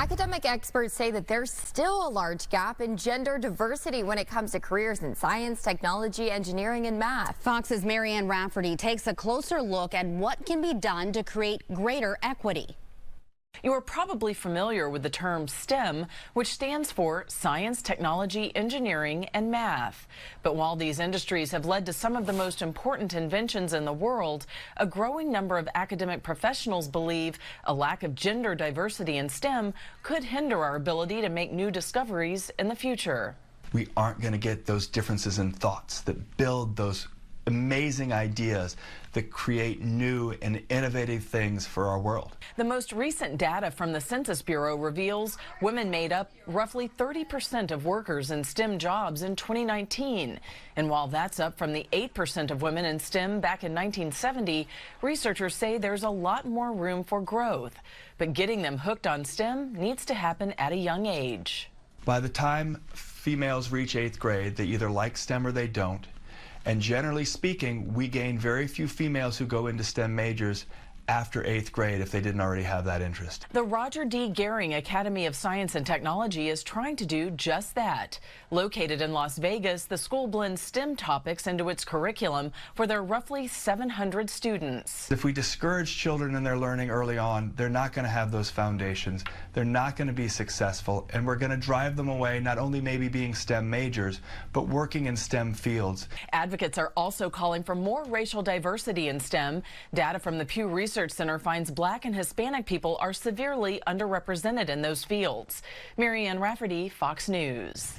Academic experts say that there's still a large gap in gender diversity when it comes to careers in science, technology, engineering, and math. Fox's Marianne Rafferty takes a closer look at what can be done to create greater equity. You are probably familiar with the term STEM, which stands for science, technology, engineering, and math. But while these industries have led to some of the most important inventions in the world, a growing number of academic professionals believe a lack of gender diversity in STEM could hinder our ability to make new discoveries in the future. We aren't going to get those differences in thoughts that build those amazing ideas that create new and innovative things for our world. The most recent data from the Census Bureau reveals women made up roughly 30% of workers in STEM jobs in 2019. And while that's up from the 8% of women in STEM back in 1970, researchers say there's a lot more room for growth. But getting them hooked on STEM needs to happen at a young age. By the time females reach eighth grade, they either like STEM or they don't. And generally speaking, we gain very few females who go into STEM majors after eighth grade if they didn't already have that interest. The Roger D. Gehring Academy of Science and Technology is trying to do just that. Located in Las Vegas, the school blends STEM topics into its curriculum for their roughly 700 students. If we discourage children in their learning early on, they're not going to have those foundations. They're not going to be successful, and we're going to drive them away not only maybe being STEM majors, but working in STEM fields. Advocates are also calling for more racial diversity in STEM. Data from the Pew Research Research Center finds black and Hispanic people are severely underrepresented in those fields. Marianne Rafferty, Fox News.